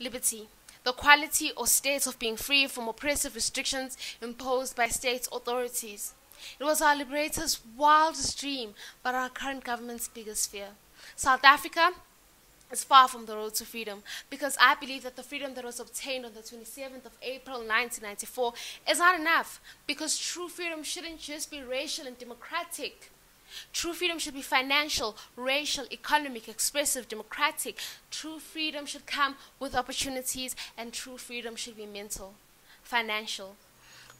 liberty, the quality or state of being free from oppressive restrictions imposed by state authorities. It was our liberators' wildest dream, but our current government's biggest fear. South Africa is far from the road to freedom because I believe that the freedom that was obtained on the 27th of April 1994 is not enough because true freedom shouldn't just be racial and democratic. True freedom should be financial, racial, economic, expressive, democratic. True freedom should come with opportunities, and true freedom should be mental, financial.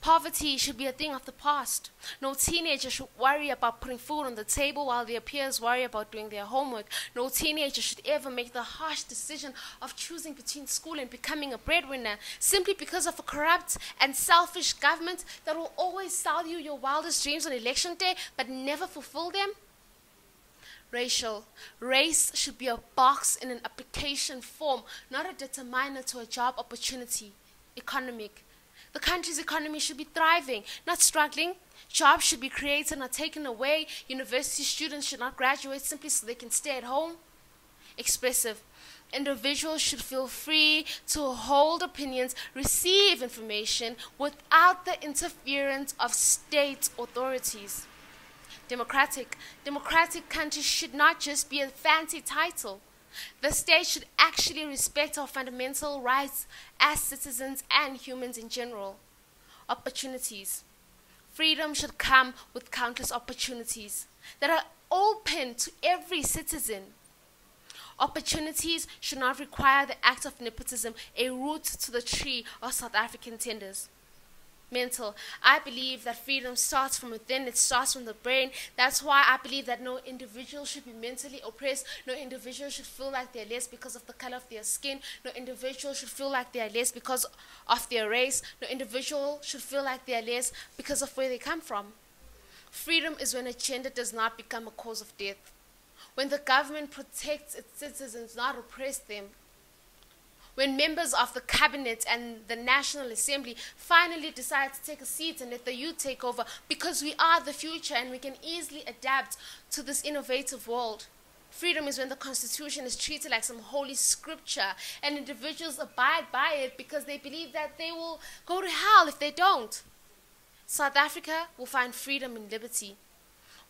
Poverty should be a thing of the past. No teenager should worry about putting food on the table while their peers worry about doing their homework. No teenager should ever make the harsh decision of choosing between school and becoming a breadwinner simply because of a corrupt and selfish government that will always sell you your wildest dreams on election day but never fulfill them. Racial. Race should be a box in an application form, not a determiner to a job opportunity. Economic. The country's economy should be thriving, not struggling. Jobs should be created, not taken away. University students should not graduate simply so they can stay at home. Expressive. Individuals should feel free to hold opinions, receive information without the interference of state authorities. Democratic. Democratic countries should not just be a fancy title. The state should actually respect our fundamental rights as citizens and humans in general. Opportunities. Freedom should come with countless opportunities that are open to every citizen. Opportunities should not require the act of nepotism, a root to the tree of South African tenders mental. I believe that freedom starts from within, it starts from the brain. That's why I believe that no individual should be mentally oppressed. No individual should feel like they're less because of the color of their skin. No individual should feel like they're less because of their race. No individual should feel like they're less because of where they come from. Freedom is when a gender does not become a cause of death. When the government protects its citizens, not oppress them when members of the cabinet and the National Assembly finally decide to take a seat and let the youth take over because we are the future and we can easily adapt to this innovative world. Freedom is when the Constitution is treated like some holy scripture and individuals abide by it because they believe that they will go to hell if they don't. South Africa will find freedom in liberty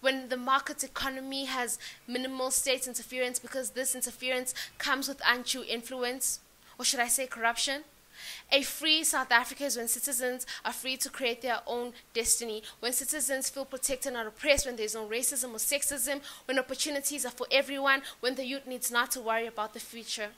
when the market economy has minimal state interference because this interference comes with undue influence or should I say corruption? A free South Africa is when citizens are free to create their own destiny, when citizens feel protected and not oppressed, when there's no racism or sexism, when opportunities are for everyone, when the youth needs not to worry about the future.